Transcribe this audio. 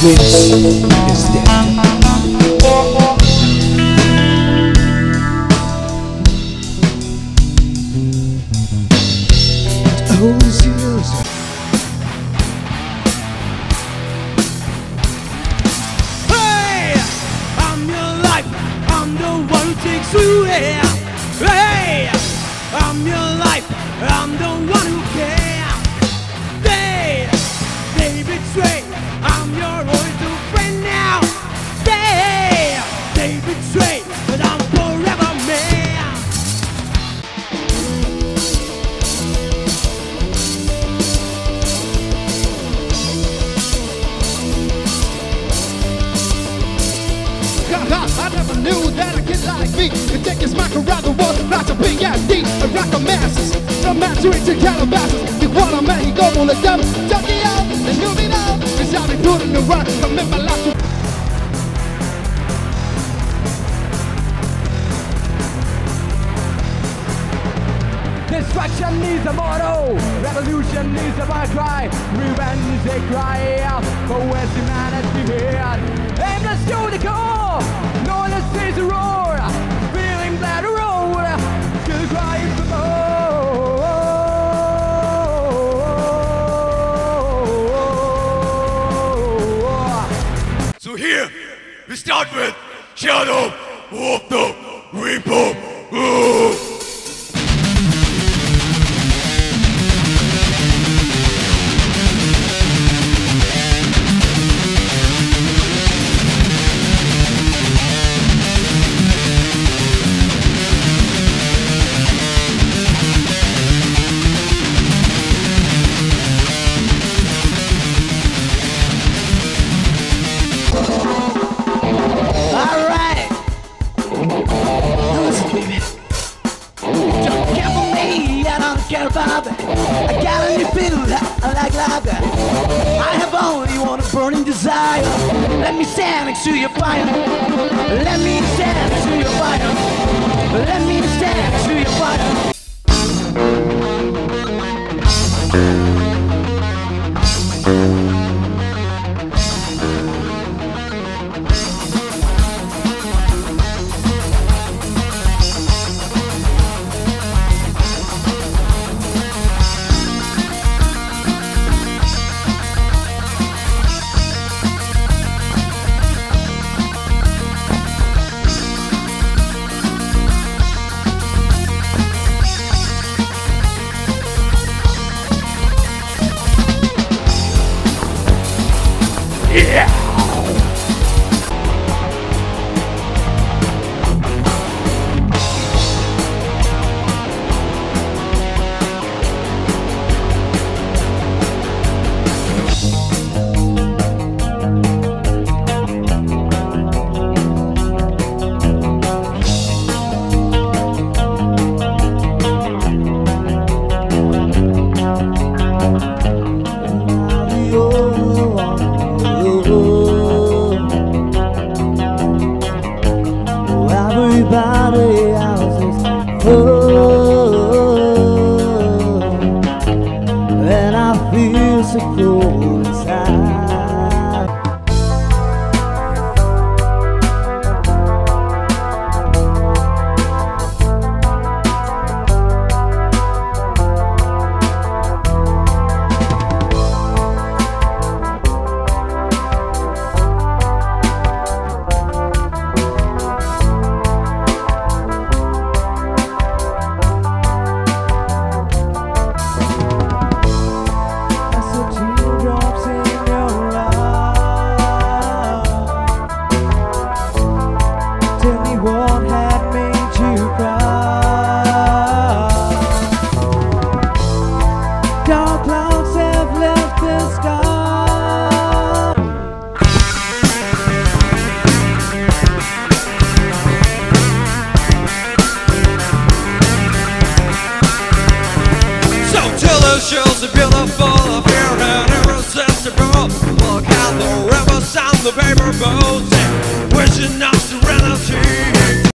soul is dead. Hey, I'm your life. I'm the one who takes they betray. I'm your only true friend now. They, they betray, but I'm forever man. I never knew that a kid like me could take his mic around the world like a PhD and rock the masses. The master into Calabasas. Igual México, Molotov, Tokyo, and the rock. My life to Destruction is the motto, revolution is the war cry, revenge is a cry out for where's humanity here. Aimless to we start with Shadow the Reaper. Ooh. Let me stand next to your fire. Let me stand next to your fire. Let me stand next to your fire. Everybody cold inside. shows are beautiful I've irresistible Look at the rivers and the paper boats Wishing on serenity